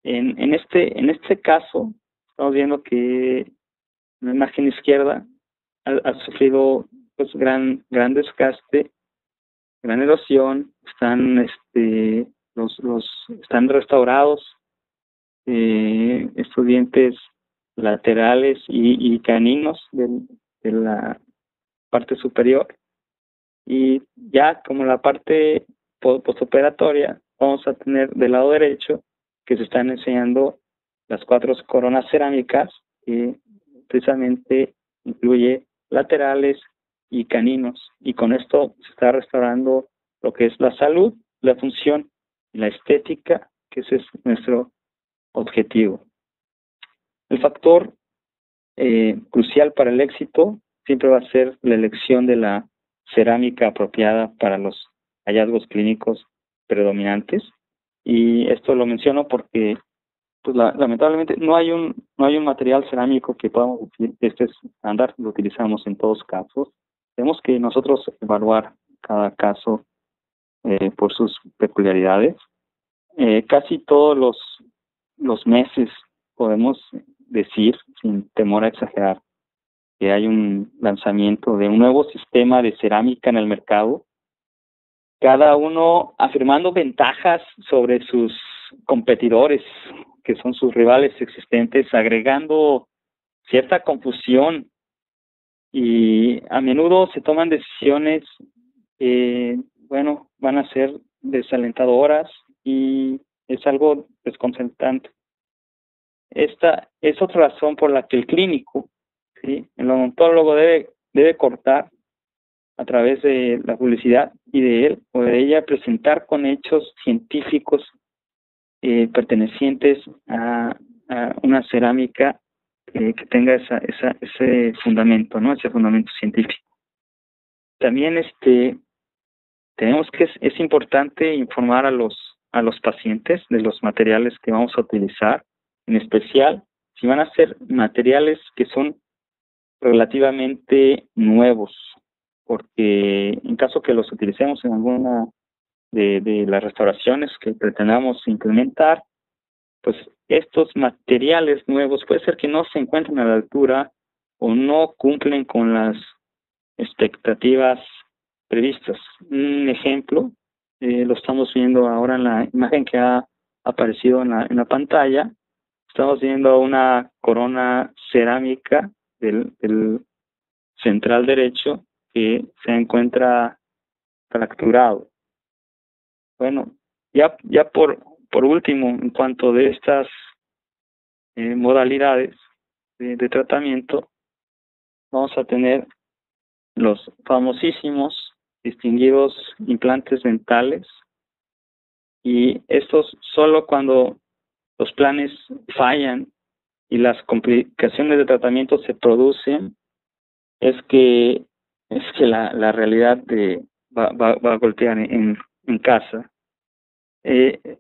En, en, este, en este caso, estamos viendo que la imagen izquierda ha, sufrido pues, gran, gran desgaste gran erosión, están este los los están restaurados eh, estos dientes laterales y, caninos de la parte superior. Y ya como la parte postoperatoria vamos a tener del lado derecho que se están enseñando las cuatro coronas cerámicas que precisamente incluye laterales, y caninos. Y con esto se está restaurando lo que es la salud, la función y la estética, que ese es nuestro objetivo. El factor eh, crucial para el éxito siempre va a ser la elección de la cerámica apropiada para los hallazgos clínicos predominantes. Y esto lo menciono porque pues lamentablemente no hay un no hay un material cerámico que podamos este es estándar, lo utilizamos en todos casos tenemos que nosotros evaluar cada caso eh, por sus peculiaridades. Eh, casi todos los, los meses podemos decir, sin temor a exagerar, que hay un lanzamiento de un nuevo sistema de cerámica en el mercado, cada uno afirmando ventajas sobre sus competidores, que son sus rivales existentes, agregando cierta confusión y a menudo se toman decisiones que, bueno, van a ser desalentadoras y es algo desconcertante. Esta es otra razón por la que el clínico, ¿sí? el odontólogo debe, debe cortar a través de la publicidad y de él o de ella presentar con hechos científicos eh, pertenecientes a, una cerámica eh, que tenga esa, ese fundamento, ¿no? Ese fundamento científico. También este tenemos que es, es importante informar a los a los pacientes de los materiales que vamos a utilizar, en especial si van a ser materiales que son relativamente nuevos, porque en caso que los utilicemos en alguna de, de las restauraciones que pretendamos implementar, pues estos materiales nuevos puede ser que no se encuentren a la altura o no cumplen con las expectativas previstas. Un ejemplo eh, lo estamos viendo ahora en la imagen que ha aparecido en la, en la pantalla. Estamos viendo una corona cerámica del, del central derecho que se encuentra fracturado. Bueno, ya, ya por, por último, en cuanto de estas eh, modalidades de, de tratamiento, vamos a tener los famosísimos distinguidos implantes dentales. Y estos solo cuando los planes fallan y las complicaciones de tratamiento se producen es que es que la, la realidad de, va, va, va a golpear en, en casa. Eh,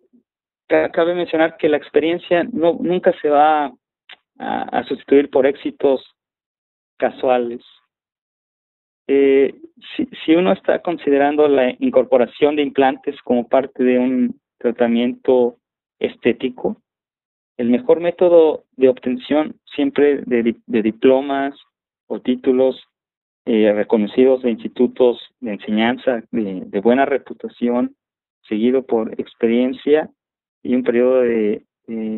cabe mencionar que la experiencia no nunca se va a, sustituir por éxitos casuales. Eh, si, uno está considerando la incorporación de implantes como parte de un tratamiento estético, el mejor método de obtención siempre de diplomas o títulos eh, reconocidos de institutos de enseñanza de, buena reputación, seguido por experiencia y un periodo de,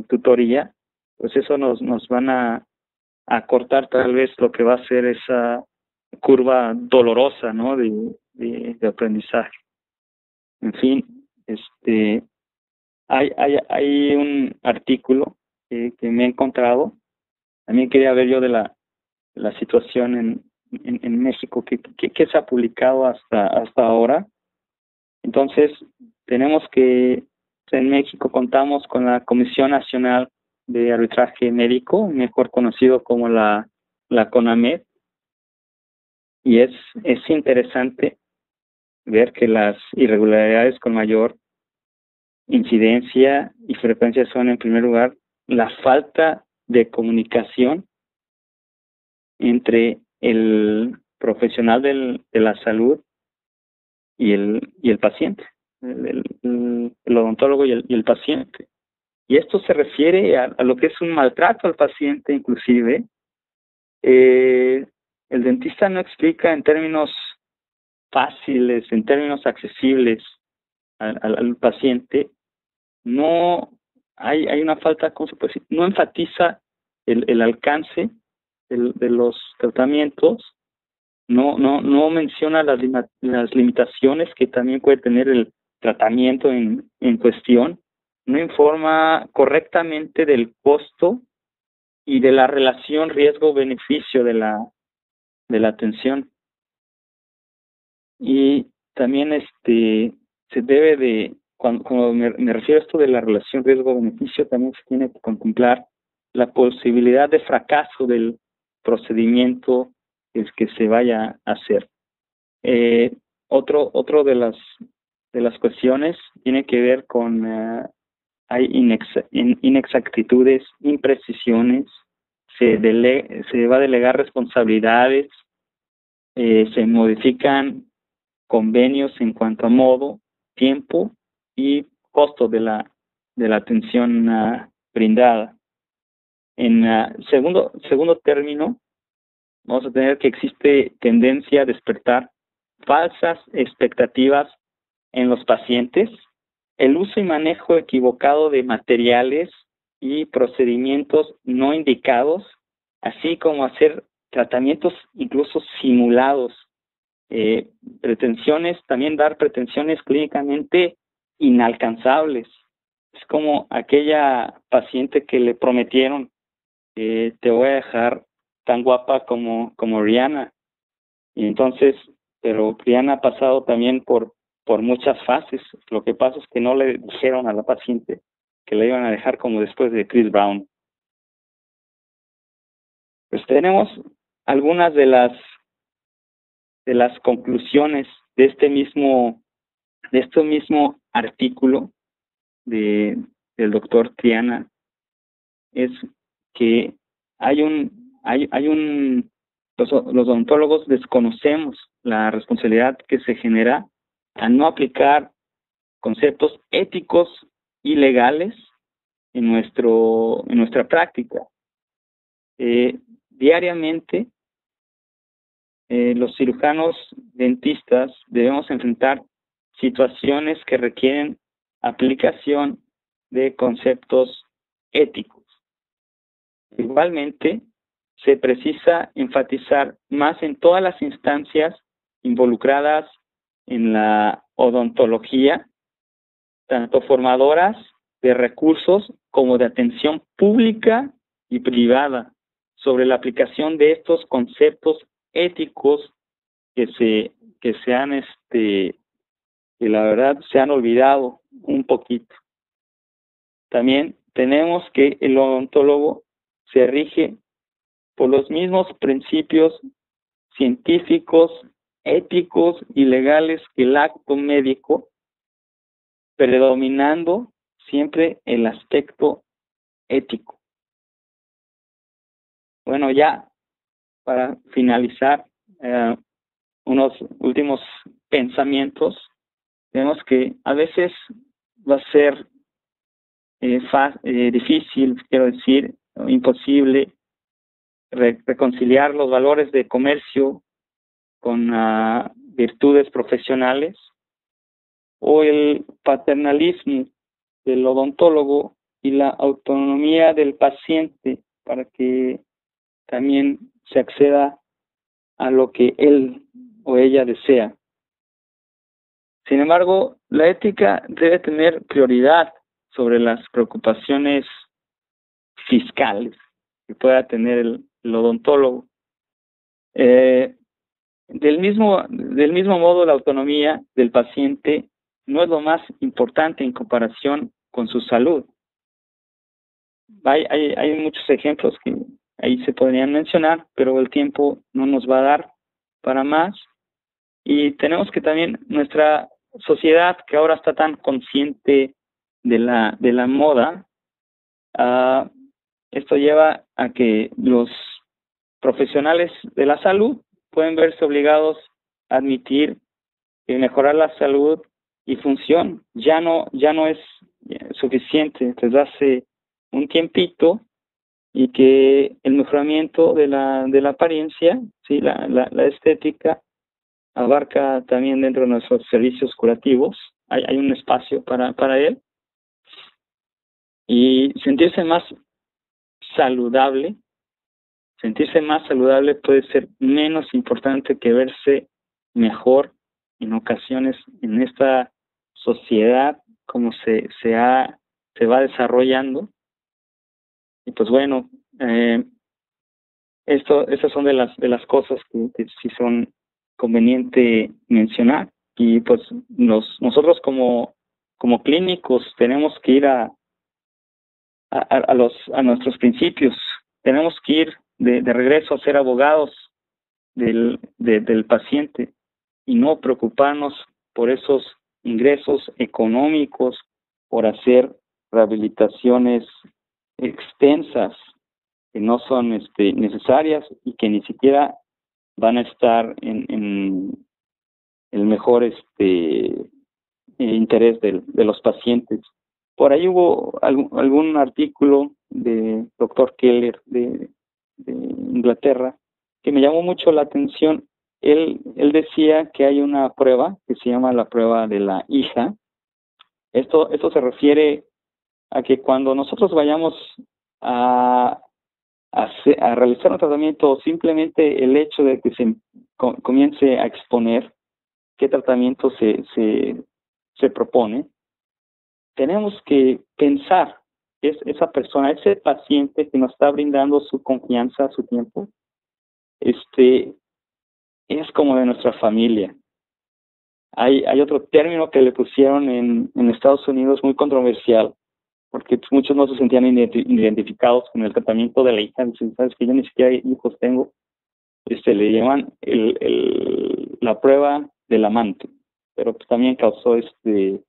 tutoría, pues eso nos, nos van a, a cortar tal vez lo que va a ser esa curva dolorosa, ¿no? De, de, aprendizaje. En fin, este, hay, hay, hay un artículo que, que me he encontrado. También quería ver yo de la, la situación en, en, México, que, que, que, se ha publicado hasta, hasta ahora. Entonces, tenemos que, en México contamos con la Comisión Nacional de Arbitraje Médico, mejor conocido como la, la CONAMED, y es, es interesante ver que las irregularidades con mayor incidencia y frecuencia son, en primer lugar, la falta de comunicación entre el profesional del, de la salud y el, paciente, el, odontólogo y el, paciente. Y esto se refiere a, lo que es un maltrato al paciente, inclusive, eh, el dentista no explica en términos fáciles, en términos accesibles al, paciente, no hay, una falta, ¿cómo se puede decir? No enfatiza el alcance el, de los tratamientos, no, no, no menciona las, las limitaciones que también puede tener el tratamiento en, en cuestión, no informa correctamente del costo y de la relación riesgo-beneficio de la, de la atención. Y también este se debe de, cuando, cuando me, me refiero a esto de la relación riesgo-beneficio, también se tiene que contemplar la posibilidad de fracaso del procedimiento es que se vaya a hacer. Eh, otro, otro de las de las cuestiones tiene que ver con uh, hay inex, inexactitudes, imprecisiones, se, dele, se va a delegar responsabilidades, eh, se modifican convenios en cuanto a modo, tiempo y costo de la, de la atención uh, brindada. En segundo, segundo término, vamos a tener que existe tendencia a despertar falsas expectativas en los pacientes, el uso y manejo equivocado de materiales y procedimientos no indicados, así como hacer tratamientos incluso simulados, eh, pretensiones, también dar pretensiones clínicamente inalcanzables. Es como aquella paciente que le prometieron, eh, te voy a dejar tan guapa como, como Rihanna. Y entonces, pero Rihanna ha pasado también por, por muchas fases. Lo que pasa es que no le dijeron a la paciente que la iban a dejar como después de Chris Brown. Pues tenemos algunas de las de las conclusiones de este mismo de este mismo artículo de del doctor Triana es que hay un hay hay un los, odontólogos desconocemos la responsabilidad que se genera a no aplicar conceptos éticos y legales en nuestro en nuestra práctica eh, diariamente eh, los cirujanos dentistas debemos enfrentar situaciones que requieren aplicación de conceptos éticos. Igualmente, se precisa enfatizar más en todas las instancias involucradas en la odontología, tanto formadoras de recursos como de atención pública y privada, sobre la aplicación de estos conceptos éticos que se que se han este que la verdad se han olvidado un poquito. También tenemos que el odontólogo se rige por los mismos principios científicos, éticos y legales que el acto médico, predominando siempre el aspecto ético. Bueno, ya para finalizar, eh, unos últimos pensamientos. Vemos que a veces va a ser eh, eh, difícil, quiero decir, imposible reconciliar los valores de comercio con uh, virtudes profesionales o el paternalismo del odontólogo y la autonomía del paciente para que también se acceda a lo que él o ella desea. Sin embargo, la ética debe tener prioridad sobre las preocupaciones fiscales que pueda tener el, odontólogo. Eh, del, mismo, del mismo modo, la autonomía del paciente no es lo más importante en comparación con su salud. Hay, hay, hay muchos ejemplos que ahí se podrían mencionar, pero el tiempo no nos va a dar para más. Y tenemos que también nuestra sociedad que ahora está tan consciente de la, de la moda, uh, esto lleva a que los profesionales de la salud pueden verse obligados a admitir que mejorar la salud y función. Ya no, ya no es suficiente desde hace un tiempito y que el mejoramiento de la, de la apariencia, ¿sí? la, la, estética, abarca también dentro de nuestros servicios curativos, hay, hay un espacio para, para él, y sentirse más saludable, sentirse más saludable puede ser menos importante que verse mejor en ocasiones en esta sociedad como se, se, ha, se va desarrollando y pues bueno, eh, esto, estas son de las, de las cosas que, sí son conveniente mencionar. Y pues nos, nosotros como, como clínicos tenemos que ir a, a, a, los, a nuestros principios, tenemos que ir de, de regreso a ser abogados del, del paciente y no preocuparnos por esos ingresos económicos, por hacer rehabilitaciones extensas que no son este, necesarias y que ni siquiera van a estar en, en el mejor este interés de, de los pacientes. Por ahí hubo algún, artículo de doctor Keller de, Inglaterra que me llamó mucho la atención. Él, decía que hay una prueba que se llama la prueba de la hija. Esto, se refiere a que cuando nosotros vayamos a, realizar un tratamiento, simplemente el hecho de que se comience a exponer qué tratamiento se, se propone, tenemos que pensar es esa persona, ese paciente que nos está brindando su confianza, su tiempo, este, es como de nuestra familia. Hay, hay otro término que le pusieron en, en Estados Unidos muy controversial, porque muchos no se sentían identificados con el tratamiento de la hija, dicen, sabes que yo ni siquiera hijos tengo, este, le llaman el, el, la prueba del amante, pero pues también causó este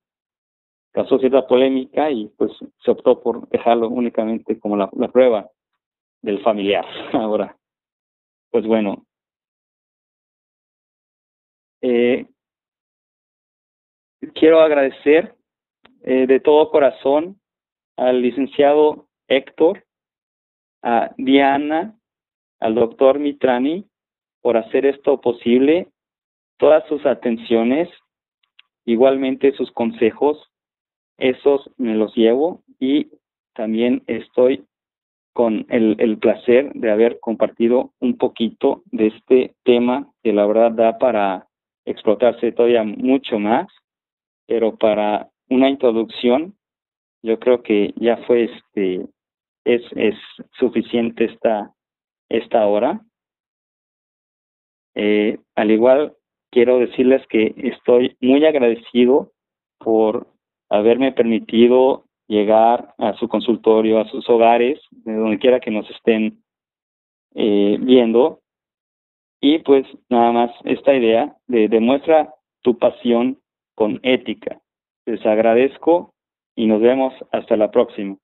causó cierta polémica y pues se optó por dejarlo únicamente como la, prueba del familiar. Ahora, pues bueno, eh, quiero agradecer eh, de todo corazón al licenciado Héctor, a Diana, al doctor Mitrani por hacer esto posible, todas sus atenciones, igualmente sus consejos, esos me los llevo y también estoy con el, el, placer de haber compartido un poquito de este tema que la verdad da para explotarse todavía mucho más, pero para una introducción yo creo que ya fue este es, es suficiente esta esta hora. Eh, al igual quiero decirles que estoy muy agradecido por haberme permitido llegar a su consultorio, a sus hogares, de donde quiera que nos estén eh, viendo. Y pues nada más esta idea de demuestra tu pasión con ética. Les agradezco y nos vemos hasta la próxima.